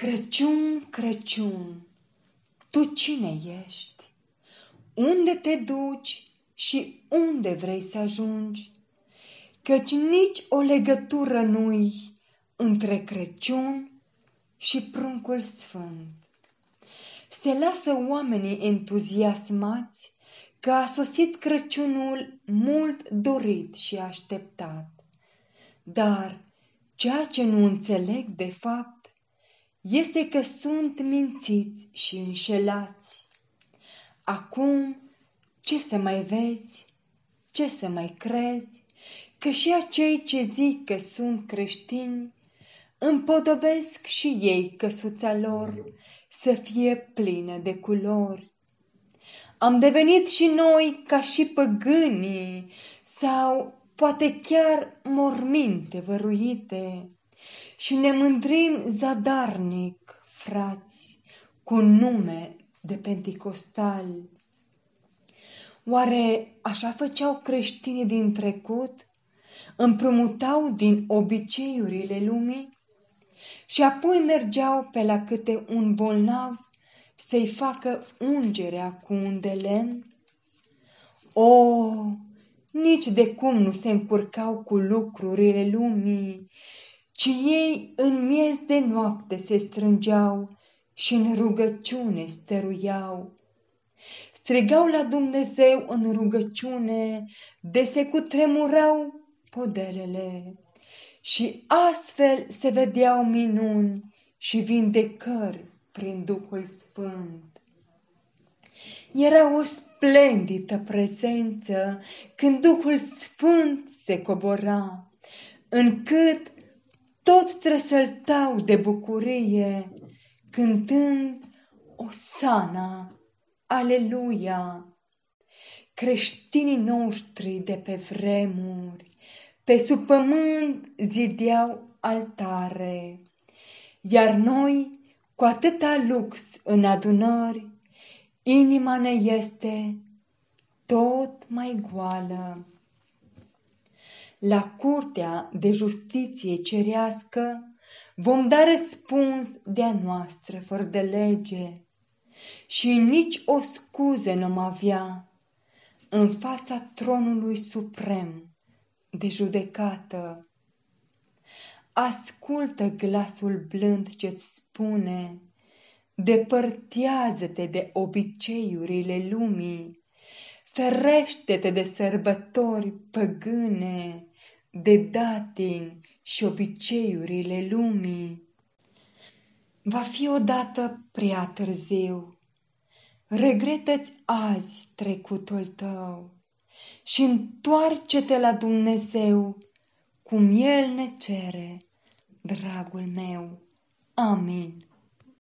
Crăciun, Crăciun, tu cine ești? Unde te duci și unde vrei să ajungi? Căci nici o legătură nu-i între Crăciun și pruncul sfânt. Se lasă oamenii entuziasmați că a sosit Crăciunul mult dorit și așteptat. Dar ceea ce nu înțeleg de fapt este că sunt mințiți și înșelați. Acum, ce să mai vezi, ce să mai crezi, că și acei ce zic că sunt creștini, împodobesc și ei căsuța lor să fie plină de culori. Am devenit și noi ca și păgânii sau poate chiar morminte văruite, și ne mândrim zadarnic, frați, cu nume de penticostal. Oare așa făceau creștinii din trecut? Împrumutau din obiceiurile lumii? Și apoi mergeau pe la câte un bolnav să-i facă ungerea cu un de lemn? O, nici de cum nu se încurcau cu lucrurile lumii ci ei în miez de noapte se strângeau și în rugăciune stăruiau. Strigau la Dumnezeu în rugăciune, de se cutremurau podelele și astfel se vedeau minuni și vindecări prin Duhul Sfânt. Era o splendită prezență când Duhul Sfânt se cobora, încât toți trăsăltau de bucurie, cântând Osana, Aleluia! Creștinii noștri de pe vremuri, pe sub pământ zideau altare, iar noi, cu atâta lux în adunări, inima ne este tot mai goală la curtea de justiție cerească, vom da răspuns de-a noastră fără de lege și nici o scuză nu avea în fața tronului suprem de judecată. Ascultă glasul blând ce-ți spune, depărtează-te de obiceiurile lumii, ferește-te de sărbători păgâne, de datini și obiceiurile lumii. Va fi odată prea târziu. Regretă-ți azi trecutul tău și întoarce-te la Dumnezeu, cum El ne cere, dragul meu. Amin.